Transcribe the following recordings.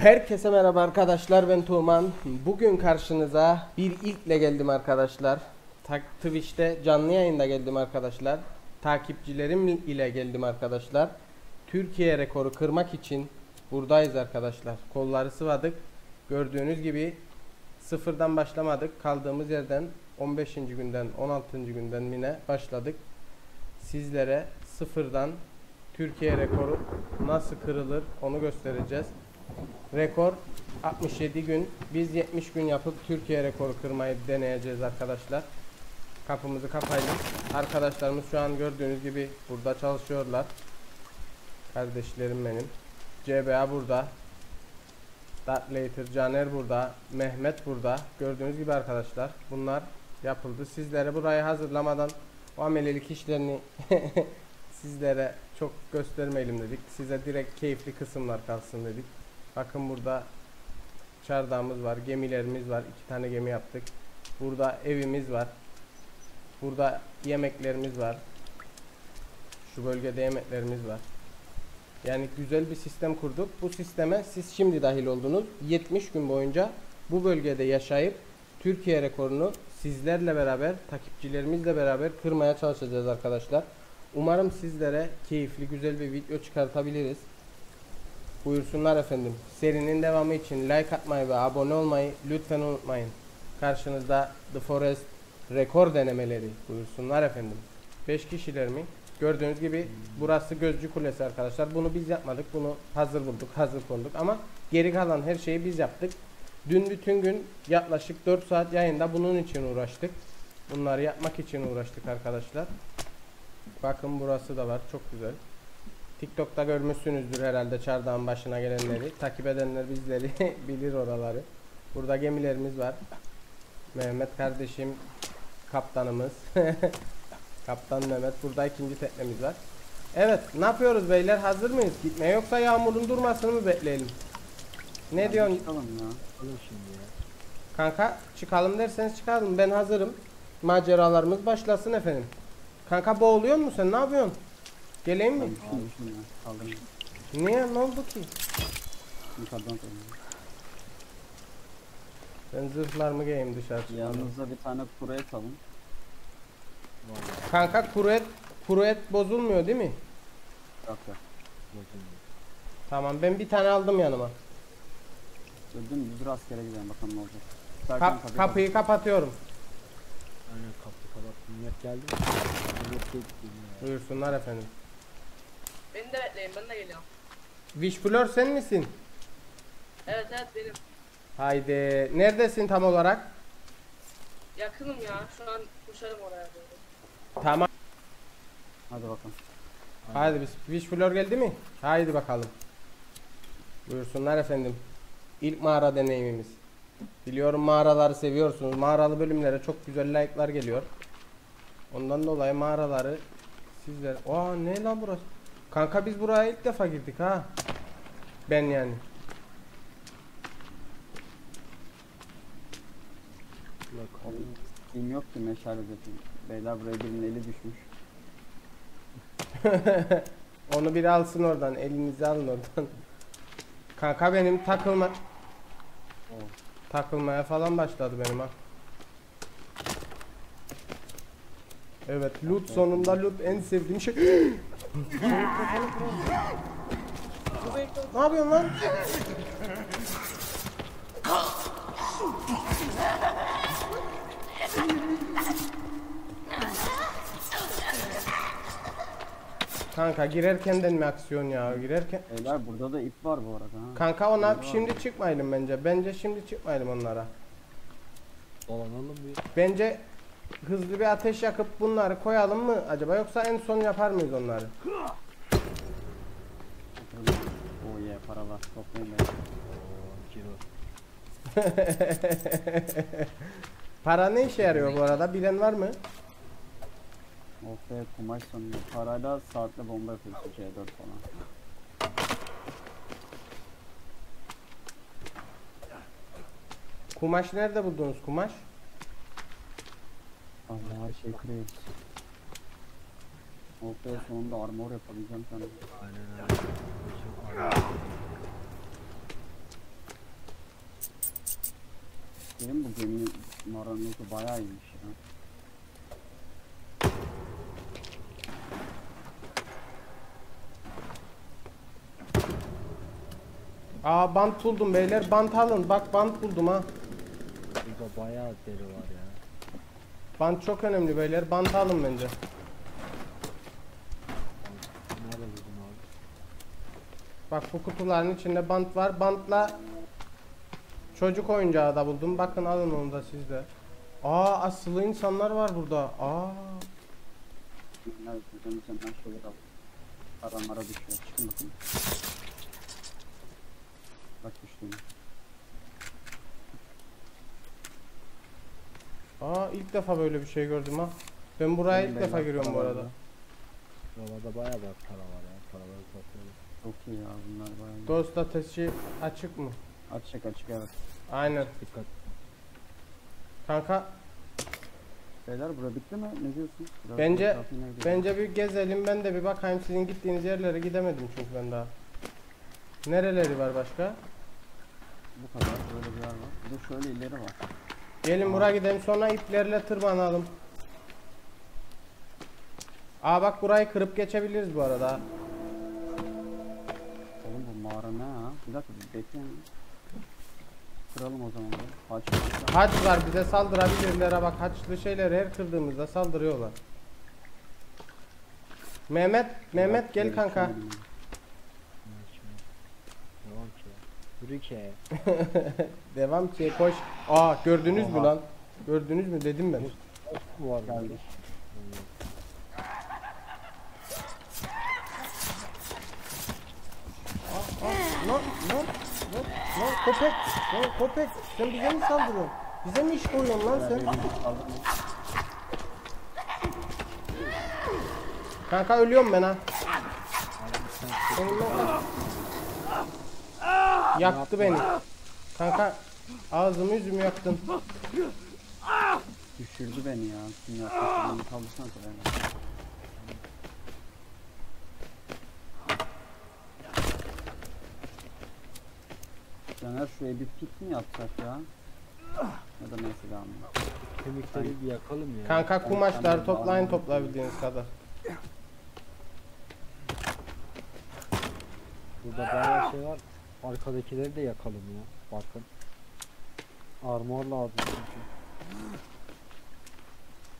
Herkese merhaba arkadaşlar ben Tuğman. Bugün karşınıza bir ilkle geldim arkadaşlar. Twitch'te canlı yayında geldim arkadaşlar. Takipçilerim ile geldim arkadaşlar. Türkiye rekoru kırmak için buradayız arkadaşlar. Kolları sıvadık. Gördüğünüz gibi sıfırdan başlamadık. Kaldığımız yerden 15. günden 16. günden yine başladık. Sizlere sıfırdan Türkiye rekoru nasıl kırılır onu göstereceğiz. Rekor 67 gün. Biz 70 gün yapıp Türkiye rekoru kırmayı deneyeceğiz arkadaşlar. Kapımızı kapayalım. Arkadaşlarımız şu an gördüğünüz gibi burada çalışıyorlar. Kardeşlerim benim. CBA burada. Dark Later, Caner burada. Mehmet burada. Gördüğünüz gibi arkadaşlar. Bunlar yapıldı. Sizlere burayı hazırlamadan o amelelik işlerini sizlere çok göstermeyelim dedik. Size direkt keyifli kısımlar kalsın dedik. Bakın burada çardağımız var, gemilerimiz var. iki tane gemi yaptık. Burada evimiz var. Burada yemeklerimiz var. Şu bölgede yemeklerimiz var. Yani güzel bir sistem kurduk. Bu sisteme siz şimdi dahil oldunuz. 70 gün boyunca bu bölgede yaşayıp Türkiye rekorunu sizlerle beraber, takipçilerimizle beraber kırmaya çalışacağız arkadaşlar. Umarım sizlere keyifli, güzel bir video çıkartabiliriz. Buyursunlar efendim. Serinin devamı için like atmayı ve abone olmayı lütfen unutmayın. Karşınızda The Forest rekor denemeleri. Buyursunlar efendim. 5 kişiler mi? Gördüğünüz gibi burası Gözcü Kulesi arkadaşlar. Bunu biz yapmadık. Bunu hazır bulduk, hazır konduk ama geri kalan her şeyi biz yaptık. Dün bütün gün yaklaşık 4 saat yayında bunun için uğraştık. Bunları yapmak için uğraştık arkadaşlar. Bakın burası da var. Çok güzel. TikTok'ta görmüşsünüzdür herhalde çardağın başına gelenleri. Takip edenler bizleri bilir oraları. Burada gemilerimiz var. Mehmet kardeşim kaptanımız. Kaptan Mehmet. Burada ikinci teknemiz var. Evet, ne yapıyoruz beyler? Hazır mıyız? Gitmeye yoksa yağmurun durmasını mı bekleyelim? Ne diyorsun? Çıkalım ya. Alın şimdi ya. Kanka çıkalım derseniz çıkalım. Ben hazırım. Maceralarımız başlasın efendim. Kanka boğuluyor musun sen? Ne yapıyorsun? Geleyim mi? Kaldırın. Niye? Ne oldu ki? Yukarıdan koyayım. Ben zırhlarımı giyeyim dışarı çıkalım. Yanınıza bir tane kuru et alın. Vallahi Kanka kuru et, kuru et bozulmuyor değil mi? Yok yok. bozulmuyor. Tamam ben bir tane aldım yanıma. Öldüm biz rastgele gidelim bakalım ne olacak. Serkan Kap- kapıyı kapıyı kapatıyorum. Aynen kaptı kapattım. Millet geldi. Buyursunlar efendim. Beni de bekleyin ben de geliyorum. Wishfleur sen misin? Evet evet benim. Haydi. Neredesin tam olarak? Yakınım ya şu an koşarım oraya doğru. Tamam. Hadi bakalım. Haydi biz Wishfleur geldi mi? Haydi bakalım. Buyursunlar efendim. İlk mağara deneyimimiz. Biliyorum mağaraları seviyorsunuz. Mağaralı bölümlere çok güzel like'lar geliyor. Ondan dolayı mağaraları sizler... Aa ne lan burası? Kanka biz buraya ilk defa girdik ha. Ben yani. Kim yok ki meşale dedim. Beyler buraya birinin eli düşmüş. Onu bir alsın oradan. Elinizi alın oradan. Kanka benim takılma Oo. takılmaya falan başladı benim ha. Evet, loot sonunda loot en sevdiğim şey. ne yapıyorsun lan? Kanka girerkenden mi aksiyon ya? Girerken Beyler burada da ip var bu arada ha. Kanka ona Var. şimdi çıkmayalım bence. Bence şimdi çıkmayalım onlara. Dolanalım bir. Bence hızlı bir ateş yakıp bunları koyalım mı acaba yoksa en son yapar mıyız onları? Oo ye paralar toplayın kilo. Para ne işe yarıyor bu arada? Bilen var mı? Ortaya kumaş sanıyor. Parayla saatle bomba yapıyorsun C4 falan. Kumaş nerede buldunuz kumaş? Allah her şey kırıyoruz. Ortaya sonunda armor yapabileceğim sana. Aynen öyle. Benim bu geminin marangozu bayağı iyiymiş ya. Aa bant buldum beyler. Bant alın. Bak bant buldum ha. Burada bayağı deri var ya. Bant çok önemli beyler. Bant alın bence. Bak bu kutuların içinde bant var. Bantla çocuk oyuncağı da buldum. Bakın alın onu da siz de. Aa asılı insanlar var burada. Aa. Evet, buradan senden şeyler al. Ara mara düşüyor. Çıkın bakın. Bak düştüğünü. Aa ilk defa böyle bir şey gördüm ha. Ben buraya ilk defa giriyorum bu arada. var Buralarda bayağı da para var ya. Paraları topluyoruz. Çok iyi ya bunlar bayağı iyi. Dost ateşi açık mı? Açık açık evet. Aynen. Dikkat. Kanka Beyler bura bitti mi? Ne diyorsun? Biraz Bence- bence bir gezelim ben de bir bakayım sizin gittiğiniz yerlere gidemedim çünkü ben daha. Nereleri var başka? Bu kadar böyle bir yer var. Bir de şöyle ileri var. Gelin buraya gidelim sonra iplerle tırmanalım. Aa bak burayı kırıp geçebiliriz bu arada. Oğlum bu mağara ne ha? Bir dakika bekleyin. Kıralım o zaman. Haç haç. Haç var bize saldırabilirler bak haçlı şeyler her kırdığımızda saldırıyorlar. Mehmet, Mehmet gel kanka. Şimdi? Devam ki. Yürü ki. Devam ki koş. Aa gördünüz mü Oha. lan? Gördünüz mü dedim ben. Bu var Geldi. Lan lan lan lan köpek lan köpek sen bize mi saldırıyorsun? Bize mi iş koyuyorsun lan sen? Kanka ölüyorum ben ha. Senin ben kaç- Yaktı beni. Kanka ağzımı yüzümü yaktın. Düşürdü beni ya. Kim yaptı? Kaldırsana beni. Caner şuraya bir pik mi yapsak ya? Ya da neyse devam edelim. Kemikleri bir yakalım ya. Kanka kumaşlar toplayın toplayabildiğiniz kadar. Burada bayağı şey var. Arkadakileri de yakalım ya. Bakın. Armor lazım çünkü.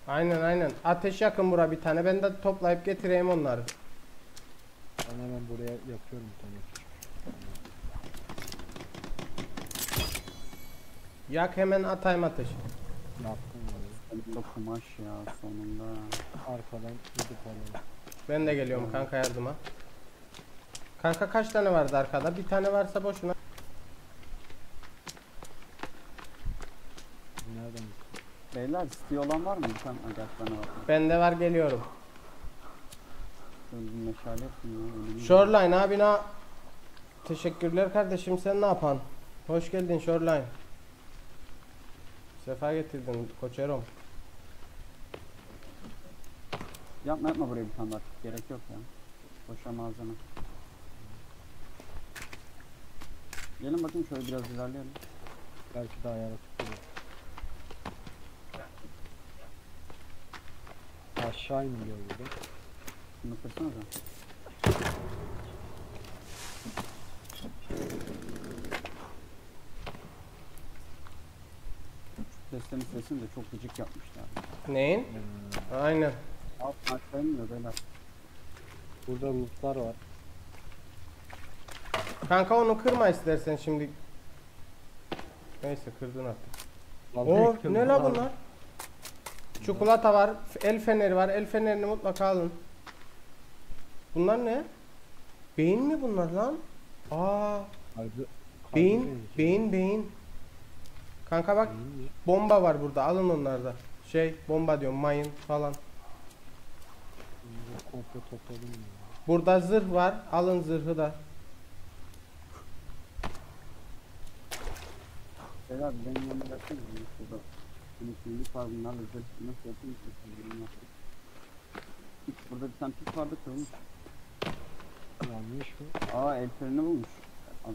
Aynen aynen. Ateş yakın bura bir tane. Ben de toplayıp getireyim onları. Ben hemen buraya yapıyorum bir tane. Yak hemen atayım ateşi. Yaptım böyle. Kumaş ya sonunda. Arkadan gidip alalım. Ben de geliyorum kanka yardıma. Kanka kaç tane vardı arkada? Bir tane varsa boşuna. Nereden? Beyler istiyor olan var mı? Sen gel bana bak. Bende var geliyorum. Bir meşale yapayım Shoreline abi ne? Teşekkürler kardeşim sen ne yapan? Hoş geldin Shoreline. Sefa getirdin Koçerom. Yapma yapma buraya bir tane daha. Gerek yok ya. Boşa malzeme. Gelin bakayım şöyle biraz ilerleyelim. Belki daha yaratık olur. Aşağı iniliyor burada. Bunu kırsanıza. Seslerin sesini de çok gıcık yapmışlar. Neyin? Ee, Aynen. Alt maçlarım beyler. burada lootlar var. Kanka onu kırma istersen şimdi. Neyse kırdın artık. Oo ne la bunlar? Çikolata var, el feneri var. El fenerini mutlaka alın. Bunlar ne? Beyin mi bunlar lan? Aa, Harbi- beyin, beyin, beyin. Kanka bak bomba var burada. Alın onları da. Şey, bomba diyorum, mayın falan. Burada zırh var. Alın zırhı da. Beyler benim yanıma gelsene. Benim şurada. Benim kimlik var bunlarla zırh nasıl yapayım ki? Yapayım. Pik, Burada bir tane pik vardı kırılmış. Yanlış mı? Aa el freni bulmuş adam.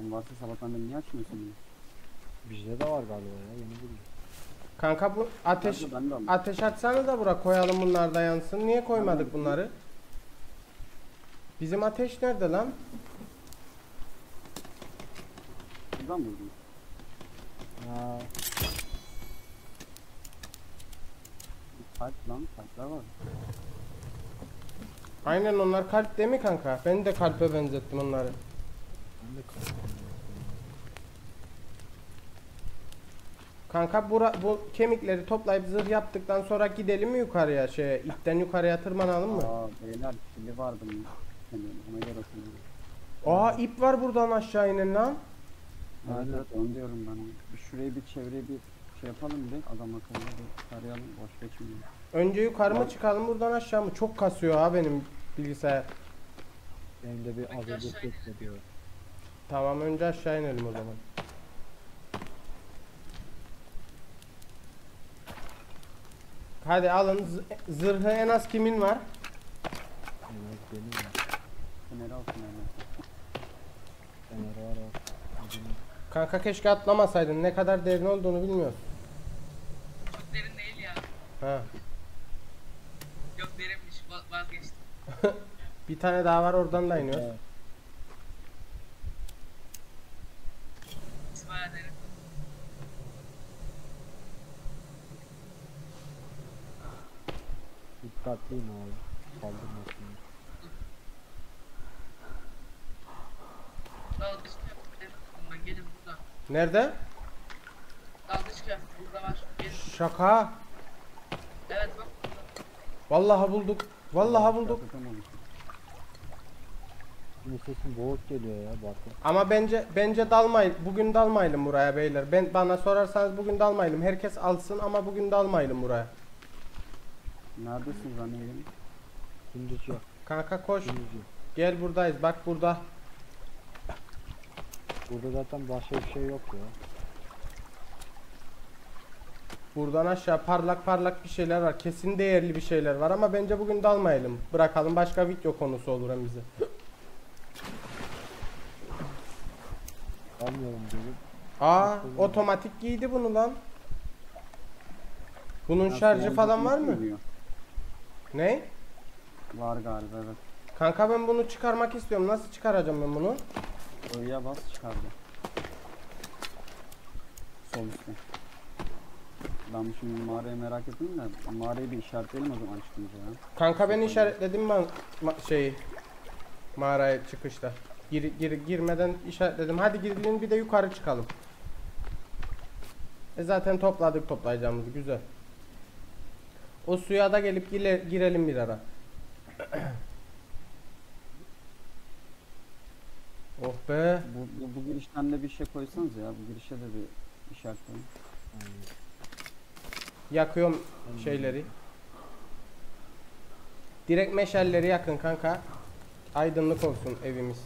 Onun varsa sabahtan beri niye açmıyorsun bunu? Bizde de var galiba ya yeni buldum. Kanka bu ateş Nerede? Ben de aldım. ateş açsanız da bura koyalım bunlar da yansın. Niye koymadık bunları? Bizim ateş nerede lan? Buradan buldum. Ha, Kalp lan kalpler var. Aynen onlar kalp değil mi kanka? Ben de kalpe benzettim onları. ben de kaldım. Kanka bura, bu kemikleri toplayıp zırh yaptıktan sonra gidelim mi yukarıya şeye ipten yukarıya tırmanalım mı? Aa beyler pili vardı mı? Yani ona göre. Aa ip var buradan aşağı inen lan. Evet evet onu diyorum ben. Bir şurayı bir çevreye bir şey yapalım bir adam akıllı bir tarayalım boş geçmiyor. Önce yukarı mı çıkalım buradan aşağı mı? Çok kasıyor ha benim bilgisayar. Benim de bir inelim. beklediyor. Tamam önce aşağı inelim o zaman. Hadi alın Z- zırhı en az kimin var? En az benim var. Feneri alsın yani. Fener var var. Kanka keşke atlamasaydın. Ne kadar derin olduğunu bilmiyorum. Çok derin değil ya. Ha. Yok derinmiş. Va- vazgeçtim. Bir tane daha var oradan da iniyoruz. Evet. Dikkatliyim abi. Kaldırmasın. Dalgıç Ben gelin burada. Nerede? Dalgıç köfte burada var. Gelin. Şaka. Evet bak. Vallahi bulduk. Vallahi bulduk. Şimdi sesin boğuk geliyor ya bakın. Ama bence bence dalmayın. Bugün dalmayalım buraya beyler. Ben bana sorarsanız bugün dalmayalım. Herkes alsın ama bugün dalmayalım buraya. Neredesiniz lan Eylül? Gündüz yok. Kanka koş. Gündüz yok. Gel buradayız. Bak burada. Burada zaten başka bir şey yok ya. Buradan aşağı parlak parlak bir şeyler var. Kesin değerli bir şeyler var ama bence bugün dalmayalım. Bırakalım başka video konusu olur hem bize. Almıyorum dedim. Aa otomatik giydi bunu lan. Bunun şarjı falan var mı? Ne? Var galiba evet. Kanka ben bunu çıkarmak istiyorum. Nasıl çıkaracağım ben bunu? O'ya bas çıkardı. Sol üstte. Ben şimdi mağarayı merak ettim de mağarayı bir işaretleyelim o zaman çıkınca ya. Kanka ben işaretledim ben ma- şeyi mağaraya çıkışta. Gir, gir, girmeden işaretledim. Hadi gidelim bir de yukarı çıkalım. E zaten topladık toplayacağımızı güzel. O suya da gelip gire- girelim bir ara. oh be. Bu, bu, bu girişten de bir şey koysanız ya bu girişe de bir işaretleyin. Yani Yakıyorum ben şeyleri. Direkt meşalleri yakın kanka. Aydınlık olsun evimiz.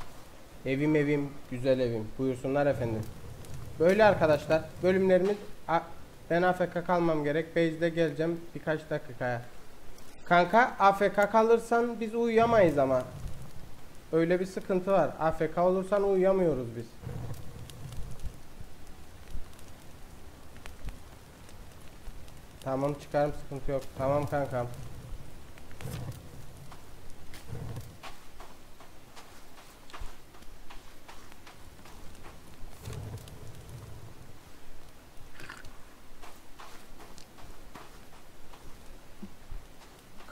Evim evim, güzel evim. Buyursunlar efendim. Böyle arkadaşlar. Bölümlerimiz ben AFK kalmam gerek. Base'de geleceğim birkaç dakikaya. Kanka AFK kalırsan biz uyuyamayız ama. Öyle bir sıkıntı var. AFK olursan uyuyamıyoruz biz. Tamam çıkarım sıkıntı yok. Tamam kankam.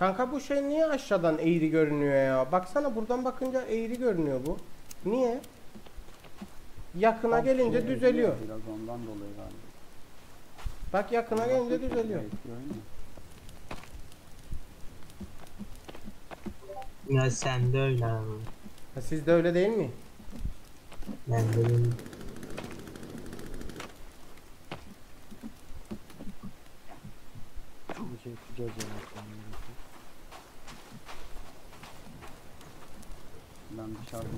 Kanka bu şey niye aşağıdan eğri görünüyor ya? Baksana buradan bakınca eğri görünüyor bu. Niye? Yakına Tam gelince şey düzeliyor. Biraz ondan dolayı galiba. Bak yakına gelince düzeliyor. Ya sen de öyle abi. Ha, sizde öyle değil mi? Ben de öyle. bir şey yapacağız yani.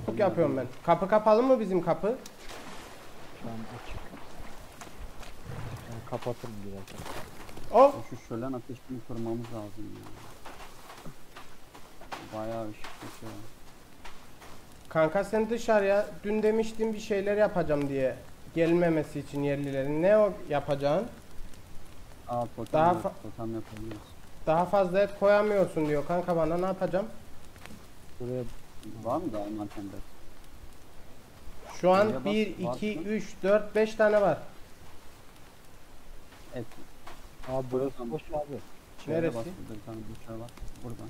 Çok yapıyorum ben. Kapı kapalı mı bizim kapı? Şu an açık. Ben kapatırım birazdan. Oh! Şu şölen ateşini kırmamız lazım ya. Bayağı ışık tutuyor. Kanka sen dışarıya dün demiştin bir şeyler yapacağım diye gelmemesi için yerlilerin ne o yapacağın? Aa totem Daha fa- totem yapabiliriz. Daha fazla et koyamıyorsun diyor kanka bana ne yapacağım? Buraya Var mı daha envanterde? Şu an bas, 1, bas 2, mı? 3, 4, 5 tane var. Et. Abi burası boş abi. Neresi? Bas, burada bir tane bıçağı var. Buradan.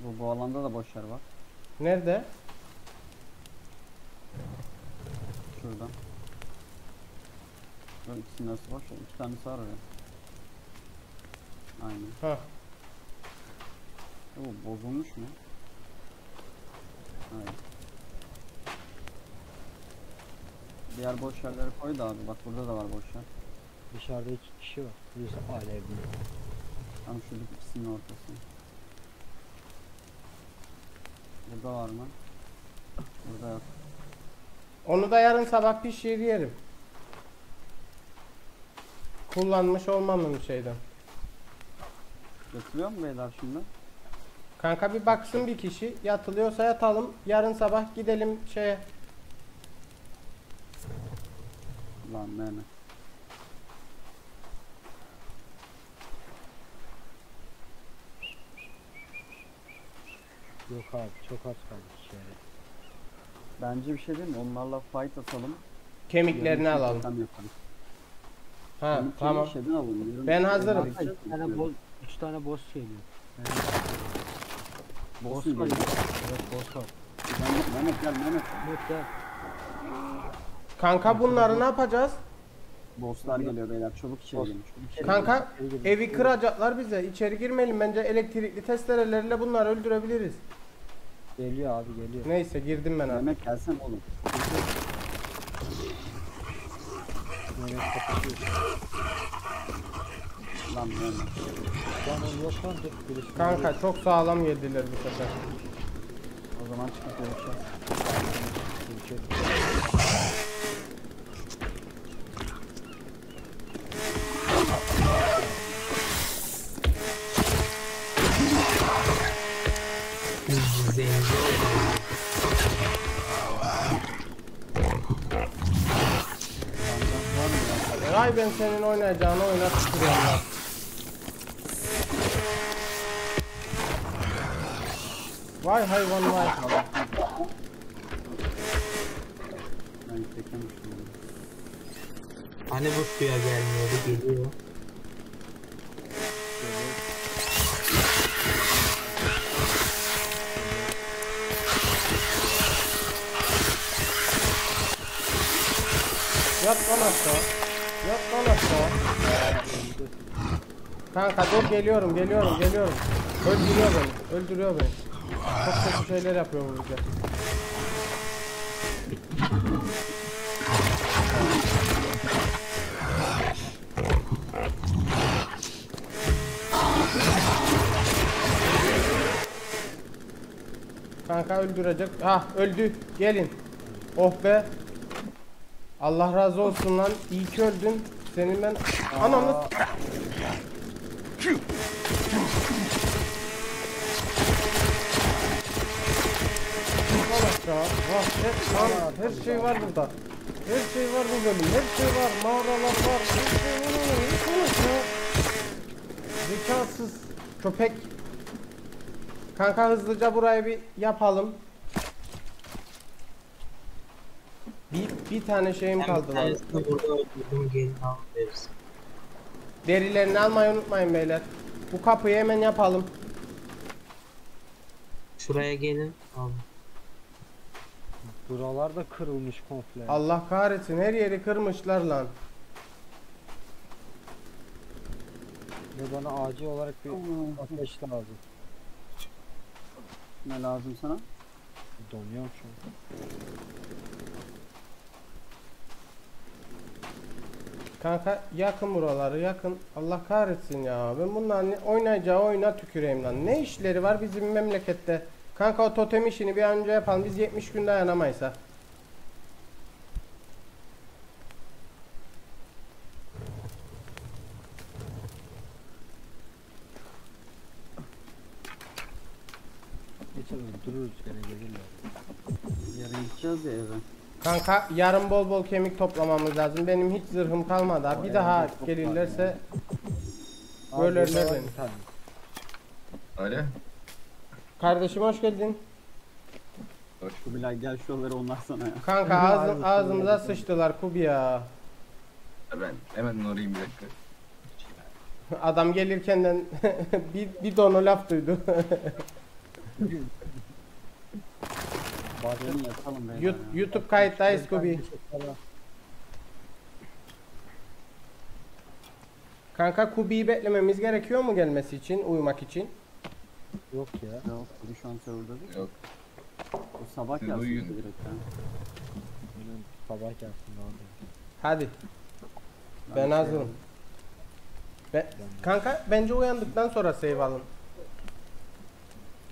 Bu, bu alanda da boş yer var. Nerede? Şuradan. Böyle ikisinin arası boş. İki tanesi var oraya. Aynen. Ha. Bu bozulmuş mu? Hayır. Diğer boş yerleri koy da abi. Bak burada da var boş yer. Dışarıda iki kişi var. Birisi alevli. Tam şurada ikisinin ortası. Burada var mı? Burada yok. Onu da yarın sabah pişir yerim. Kullanmış olmamın şeyden. Yatılıyor mu beyler şimdi? Kanka bir baksın bir kişi. Yatılıyorsa yatalım. Yarın sabah gidelim şeye. Lan ne. Yok abi çok az kalmış şöyle. Bence bir şey değil mi? Onlarla fight atalım. Kemiklerini Yarın alalım. Yapalım. Ha tamam. Şeyden alalım. Ben hazırım. 3 tane boss geliyor. Evet. Boss, boss mu geliyor? Evet boss var. Mehmet, gel Mehmet. Mehmet gel. Kanka bunları ne yapacağız? Bosslar geliyor beyler çabuk içeri gelin. Kanka evi kıracaklar bize içeri girmeyelim bence elektrikli testerelerle bunları öldürebiliriz. Geliyor abi geliyor. Neyse girdim ben abi. Mehmet gelsen oğlum. Mehmet kapışıyor. Lan. Lan o yok lan dur. Birisi Kanka çok sağlam yediler bu sefer. O zaman çıkıp görüşeceğiz. Eray ben senin oynayacağını oynat tutuyorum Vay hayvan vay. Ben çekemiştim. Hani bu suya gelmiyordu geliyor. Yat lan aşağı. Yat lan aşağı. Kanka dur geliyorum geliyorum geliyorum. Öldürüyor beni. Öldürüyor beni. Çok kötü şeyler yapıyor bu bize. Kanka öldürecek. Ah öldü. Gelin. Oh be. Allah razı olsun lan. İyi ki öldün. Senin ben ananı Al aşağı. Ah, her, şey var burada. Her şey var bu bölüm. Her şey var. Mağaralar var. Her şey var. Ne konuşuyor? Zekasız köpek. Kanka hızlıca burayı bir yapalım. Bir, bir tane şeyim kaldı lan. Derilerini almayı unutmayın beyler. Bu kapıyı hemen yapalım. Şuraya gelin al. Buralar da kırılmış komple. Allah kahretsin her yeri kırmışlar lan. Ve bana acil olarak bir ateş lazım. Ne lazım sana? Donuyorum şu an. Kanka yakın buraları yakın. Allah kahretsin ya. Ben bunların ne- oynayacağı oyuna tüküreyim lan. Ne işleri var bizim memlekette? Kanka o totem işini bir an önce yapalım. Biz 70 gün dayanamayız ha. gene gelirler. Yarın gideceğiz ya eve. Kanka yarın bol bol kemik toplamamız lazım. Benim hiç zırhım kalmadı. ha. Bir daha gelirlerse Abi burada var beni. Öyle. Kardeşim hoş geldin. Kubilay gel şuraları onlar sana ya. Kanka aynen. ağzımıza sıçtılar Kubi ya. Ben hemen orayım bir dakika. Adam gelirkenden bir, bir donu laf duydu. Gelin yatalım beyler Yut-. YouTube kayıttayız Kubi. Kanka Kubi'yi beklememiz gerekiyor mu gelmesi için, uyumak için? Yok ya. Yok Kubi şu an serverda değil. Yok. O sabah Siz gelsin uyuyun. direkt sabah gelsin abi. Hadi. Ben hazırım. Ben, kanka bence uyandıktan sonra save alın.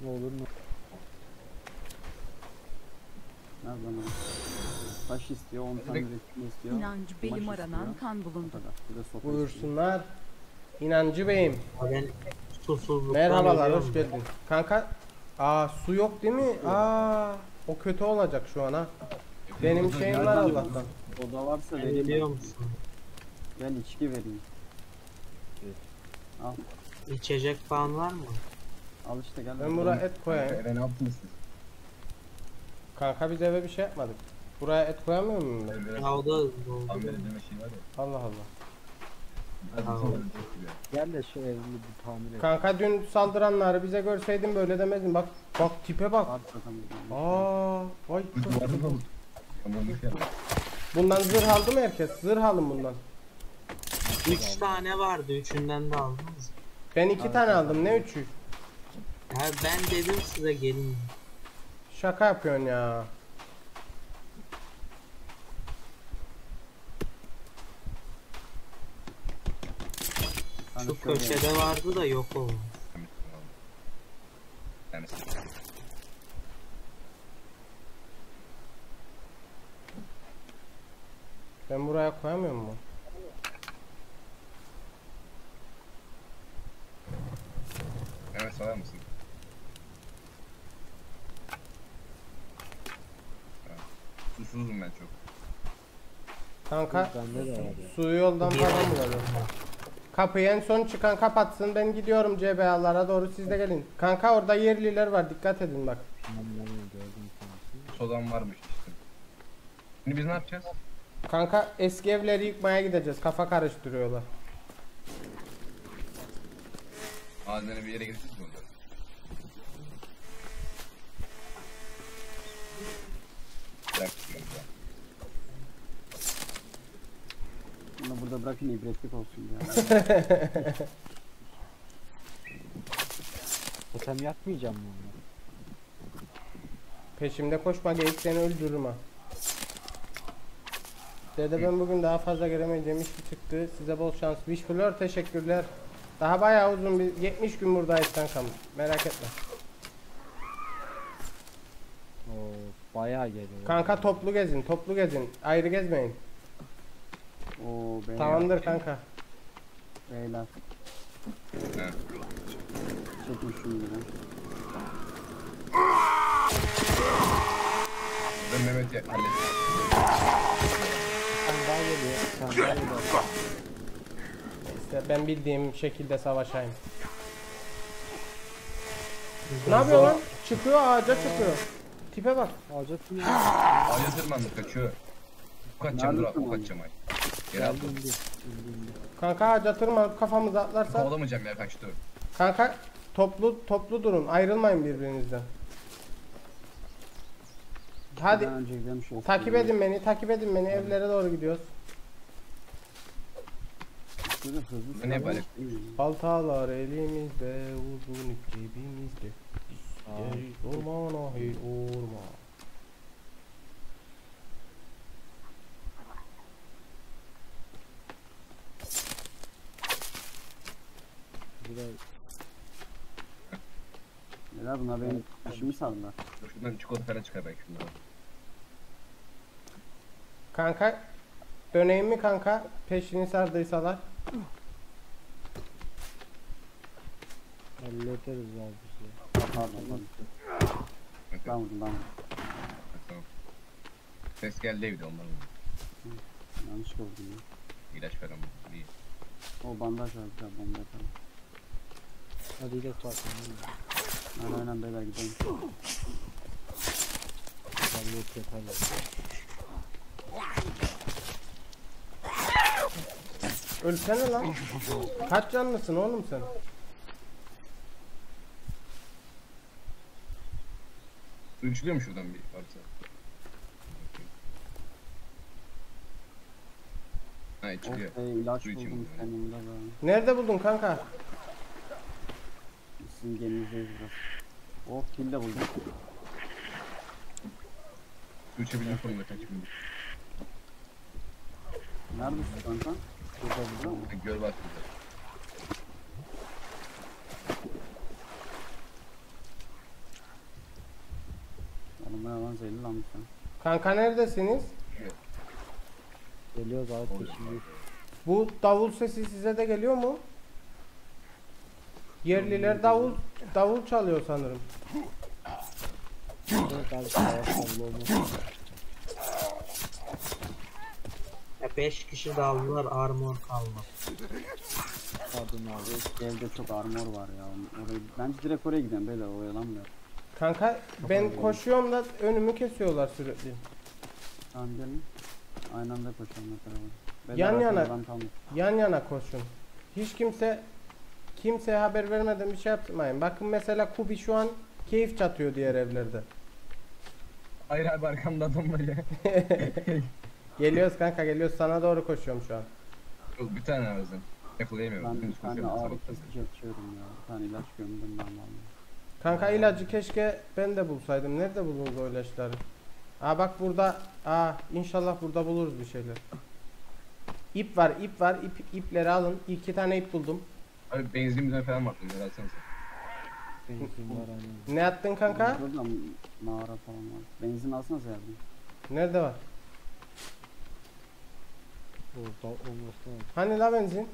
Ne olur ne Ne zaman? Taş istiyor, 10 tane resim istiyor. İnancı belim aranan kan bulundu. kadar. Bir de sopa istiyor. Buyursunlar. İnancı Bey'im. Ben susuzluktan Merhabalar, hoş ya. geldin. Kanka, aa su yok değil mi? Aa, o kötü olacak şu an ha. Benim şeyim var Allah'tan. Oda varsa ben. musun? Gel içki vereyim. Al. İçecek falan var mı? Al işte gel. Ben buraya et koyayım. Eve ne yaptınız siz? Kanka biz eve bir şey yapmadık. Buraya et koyamıyor muyum ben? Ya o da tamir edilme şey var ya. Allah Allah. Hadi Tamam. sonra çok güzel. Gel de şu evini bir tamir et. Kanka dün saldıranları bize görseydin böyle demezdin. Bak, bak tipe bak. Aa, vay. Bundan zırh aldı mı herkes? Zırh alın bundan. 3 tane vardı. Üçünden de aldınız. Ben iki tane aldım. Ne üçü? Ya ben dedim size gelin. Şaka yapıyorsun ya. Şu köşede vardı da yok oldu. Ben buraya koyamıyor mu? hemen sorar mısın? Susuzum ben çok. Kanka suyu yoldan falan bulalım. Kapıyı en son çıkan kapatsın. Ben gidiyorum CBA'lara doğru siz de gelin. Kanka orada yerliler var. Dikkat edin bak. Sodan varmış işte. Şimdi biz ne yapacağız? Kanka eski evleri yıkmaya gideceğiz. Kafa karıştırıyorlar. Madene bir yere gideceğiz mi orada? Bir dakika, bir dakika. Bunu burada bırakın ibretlik olsun ya. Totem yapmayacağım mı onu? Peşimde koşma geyik seni öldürürüm ha. Dede ben bugün daha fazla giremeyeceğim iş bir çıktı. Size bol şans. Wishful'ör teşekkürler. Daha bayağı uzun bir 70 gün buradayız kankam. Merak etme. Oo bayağı geliyor. Kanka toplu gezin, toplu gezin. Ayrı gezmeyin. Oo beyler. Tamamdır kanka. Beyler. Ha. Çekin de. Ben Mehmet ya- halledeceğim. Sen daha geliyor. Sen daha geliyor. İşte ben bildiğim şekilde savaşayım. Ne yapıyor lan? Çıkıyor ağaca çıkıyor. Tipe bak. Ağaca tüm Ağaca tırmandık kaçıyor. Ok atacağım dur ay. İndi. indi indi. Kanka ağaca tırmanıp kafamıza atlarsa. Kovalamayacağım ya kaçtı. Kanka toplu toplu durun. Ayrılmayın birbirinizden. Hadi şu takip edin beni. Takip edin beni. Evlere doğru gidiyoruz. Bu ne. İyi. Baltalar elimizde, uzun ip cebimizde. Gel ormana hey orman. Bir de Beyler bunlar benim işimi saldılar. Dur şuradan çikolata falan çıkar belki şundan. Kanka döneyim mi kanka? Peşini sardıysalar. hallederiz abi bizi. Pardon pardon. Ben vurdum ben vurdum. Tamam. Ses geldi evde ondan vurdum. Yanlış vurdum ya. İlaç falan buldum. İyi. O bandaj var bir bomba yapalım. Hadi ilet bakın. Aynen aynen beyler gidelim. Ben yok yeter. Ölsene lan. Kaç canlısın oğlum sen? Ölçülüyor mu şuradan bir varsa? Ha. Oh be ilaç Su içeyim buldum ben. sonunda be. Nerede buldun kanka? Sizin geminizdeyiz biraz. Oh kill de buldum. Su içebildiğim sonunda kaçmayayım. Neredesin kanka? Burada burada mı? Göl var burada. Oğlum lan zehirli lan sen. Kanka neredesiniz? Geliyoruz abi peşindeyiz. Bu davul sesi size de geliyor mu? Yerliler davul davul çalıyor sanırım. Evet abi savaş. Ya 5 kişi daldılar armor kalmadı. Pardon abi. Evde çok armor var ya. Oraya, bence direkt oraya gidelim beyler oyalanmıyor. Kanka ben koşuyorum da önümü kesiyorlar sürekli. Tamam gelin. Aynı anda koşalım Yan yana. Yan yana koşun. Hiç kimse kimseye haber vermeden bir şey yapmayın. Bakın mesela Kubi şu an keyif çatıyor diğer evlerde. Hayır abi arkamda adam var ya. Geliyoruz kanka geliyoruz sana doğru koşuyorum şu an. Yok bir tane ağzım. Yakalayamıyorum. Ben bir tane ağrı kesici ya. Bir tane ilaç gömdüm ben vallahi. Kanka ilacı keşke ben de bulsaydım. Nerede buldunuz o ilaçları? Aa bak burada. Aa inşallah burada buluruz bir şeyler. İp var, ip var. İp, ipleri alın. İki tane ip buldum. Abi benzin bir falan var. Bunları alsanıza. Benzin var aynen. Ne attın kanka? Burada mağara falan var. Benzin alsanıza yardım. Nerede var? Orada olması lazım. Hani la benzin?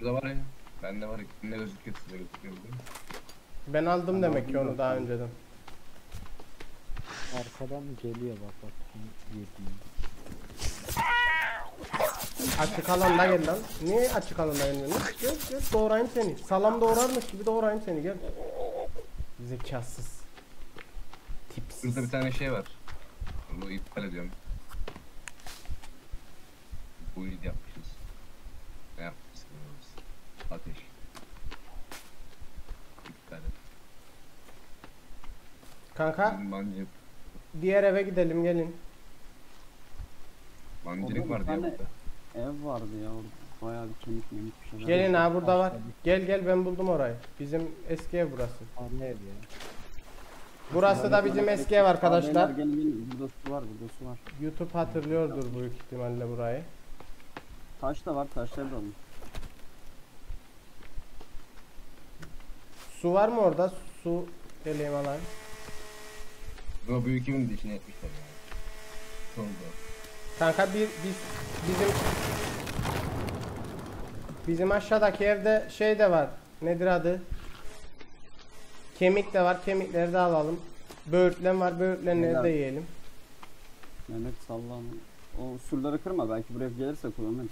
Burada var ya. Bende var. Ne gözüküyor size gözüküyor değil mi? Ben aldım Ben demek ki aldım onu da. daha önceden. Arkadan geliyor bak bak. Yediğim. Açık alanda gel lan. Niye açık alanda gelmiyorsun? Gel gel doğrayayım seni. Salam doğrarmış gibi doğrayayım seni gel. Zekasız. Tipsiz. Burada bir tane şey var. Bunu iptal ediyorum. Bu iyi yapmışız. Ne yapmışız? Ateş. İptal et. Kanka diğer eve gidelim gelin. Mancınık var diye burada. Ev vardı ya orada. Bayağı bir kemik memik bir şeyler. Gelin var. ha burada var. Gel gel ben buldum orayı. Bizim eski ev burası. Anne ev ya. Burası da bizim eski ev arkadaşlar. Gelin gelin burada su var burada su var. YouTube hatırlıyordur büyük ihtimalle burayı. Taş da var taşları da alın. Su var mı orada? Su geleyim alayım. Ama büyük evin de içine etmişler yani. Soldu. Kanka bir biz bizim bizim aşağıdaki evde şey de var. Nedir adı? Kemik de var. Kemikleri de alalım. Böğürtlen var. Böğürtlenleri de yiyelim. Mehmet sallan. O surları kırma belki buraya gelirse kullanırız.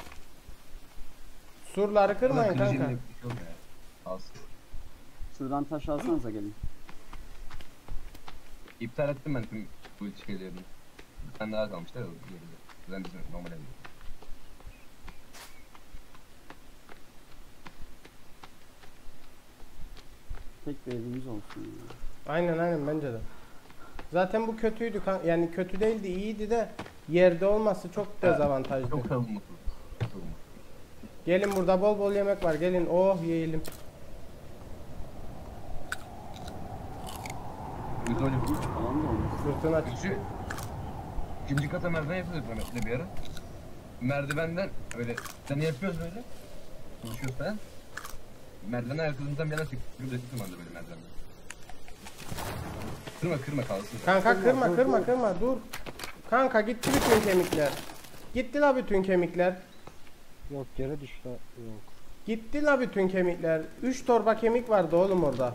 Surları kırmayın kanka. şey. Şuradan taş alsanıza gelin. İptal ettim ben tüm bu şeylerini. Bir tane daha kalmışlar ya. Ben bizim normal evde. Tek bir evimiz olsun ya. Aynen aynen bence de. Zaten bu kötüydü kan yani kötü değildi iyiydi de yerde olması çok dezavantajlı. Çok savunmasız. Çok savunmasız. Gelin burada bol bol yemek var. Gelin oh yiyelim. Biz öyle Hiç falan da olmaz. Sırtını aç. Üçü ikinci kata merdiven yapıyorduk Mehmet'le bir ara. Merdivenden öyle seni yapıyoruz böyle. Konuşuyoruz falan. Merdivenden arkasından bir yana çıktık. Bir de tırmandı böyle merdivenden. Kırma kırma kalsın. Kanka kırma kırma kırma dur. Kanka gitti bütün kemikler. Gitti la bütün kemikler. Yok yere düştü. Yok. Gitti la bütün kemikler. 3 torba kemik vardı oğlum orada.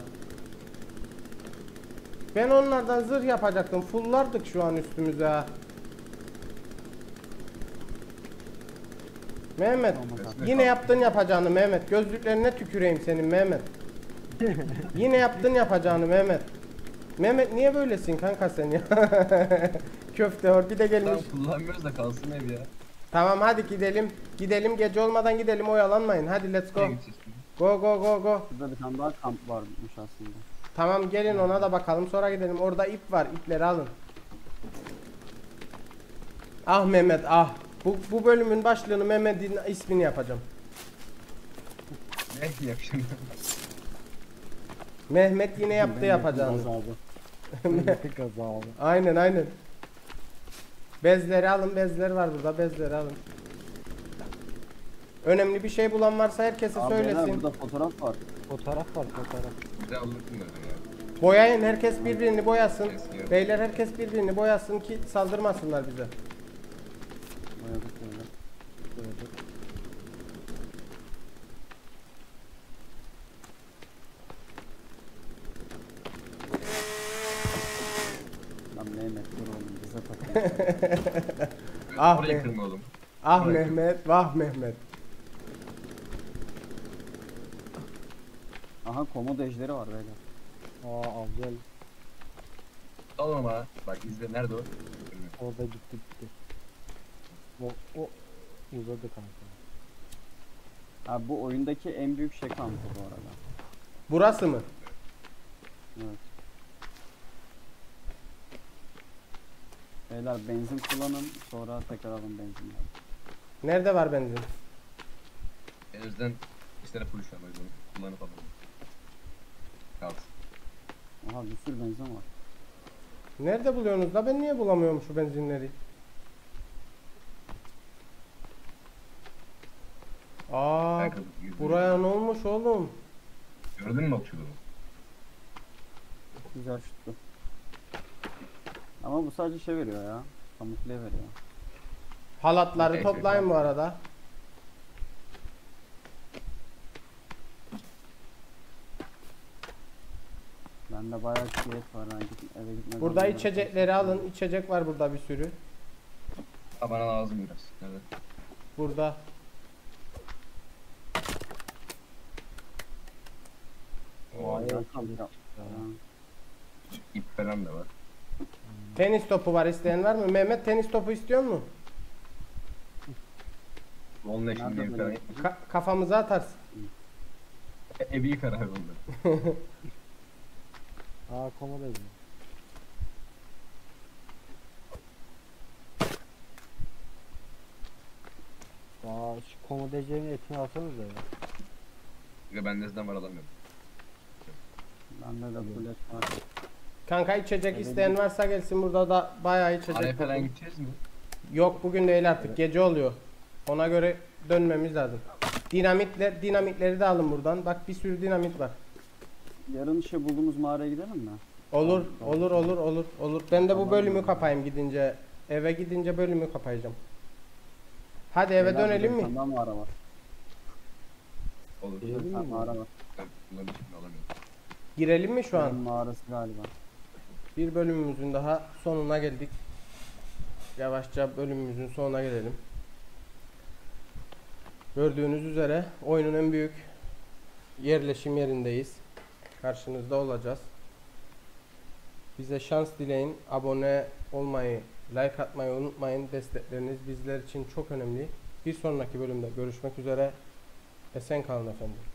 Ben onlardan zırh yapacaktım. Fullardık şu an üstümüze. ha. Mehmet yine yaptın yapacağını Mehmet. Gözlüklerine tüküreyim senin Mehmet. yine yaptın yapacağını Mehmet. Mehmet niye böylesin kanka sen ya? Köfte bir de gelmiş. Tamam kullanmıyoruz da kalsın ev ya. Tamam hadi gidelim. Gidelim gece olmadan gidelim oyalanmayın. Hadi let's go. Go go go go. Burada bir tane daha kamp varmış aslında. Tamam gelin ona da bakalım sonra gidelim. Orada ip var. ipleri alın. Ah Mehmet ah. Bu, bu bölümün başlığını Mehmet'in ismini yapacağım. Ne yapacağım? Mehmet yine yaptı yapacağını. Milletin gazabı. Aynen aynen. Bezleri alın bezler var burada bezleri alın. Önemli bir şey bulan varsa herkese Abi söylesin. burada fotoğraf var. Fotoğraf var fotoğraf. Alırdım dedim ya. Boyayın herkes birbirini boyasın. Beyler herkes birbirini boyasın ki saldırmasınlar bize. Boyadık böyle. Gördük. Lan Mehmet dur oğlum bize takıl. Ah Orayı oğlum. Ah Bırakın. Mehmet, vah Mehmet. Aha komodo ejderi var beyler. Aa Avcel Al ama. Bak izle nerede o? orada gitti gitti. O, o uzadı kanka. Ha bu oyundaki en büyük şey kampı bu arada. Burası mı? Evet. Beyler benzin kullanın sonra tekrar alın benzin. Nerede var benzin? En azından işlere full şu an o yüzden kullanıp alalım. Kalsın. Aha bir sürü benzin var. Nerede buluyorsunuz da ben niye bulamıyorum şu benzinleri? Aa, Kanka, buraya ne olmuş oğlum? Gördün mü okçuluğu? Güzel şuttu. Ama bu sadece şey veriyor ya. Kamufle veriyor. Halatları toplayın bu arada. Bende bayağı kiyet var ha. Git, eve gitmeden. Burada içecekleri alın. İçecek var burada bir sürü. Ha bana lazım biraz. Nerede? Burada. Oo, Vay. Ya, ip falan da var. Tenis topu var isteyen var mı? Mehmet tenis topu istiyor mu? Onunla şimdi falan. Ka- kafamıza atarsın. E, Evi yıkar abi onda. Aa komodo evi. Aa şu komodo ejderinin etini alsanız da ya. Ya ben nezden var alamıyorum. Bende de bullet var. Kanka içecek isteyen varsa gelsin burada da bayağı içecek. Araya falan gideceğiz mi? Yok bugün değil artık gece oluyor. Ona göre dönmemiz lazım. Dinamitler, dinamitleri de alın buradan. Bak bir sürü dinamit var. Yarın şey bulduğumuz mağaraya gidelim mi? Olur, Tamam, olur, olur, olur, olur. Ben de bu Tamam. bölümü kapayım gidince. Eve gidince bölümü kapayacağım. Hadi eve Beyler, dönelim mi? daha mağara var. Olur. Girelim mi? mağara var. Girelim mi şu an? mağarası galiba. Bir bölümümüzün daha sonuna geldik. Yavaşça bölümümüzün sonuna gelelim. Gördüğünüz üzere oyunun en büyük yerleşim yerindeyiz. Karşınızda olacağız. Bize şans dileyin. Abone olmayı, like atmayı unutmayın. Destekleriniz bizler için çok önemli. Bir sonraki bölümde görüşmek üzere. Esen kalın efendim.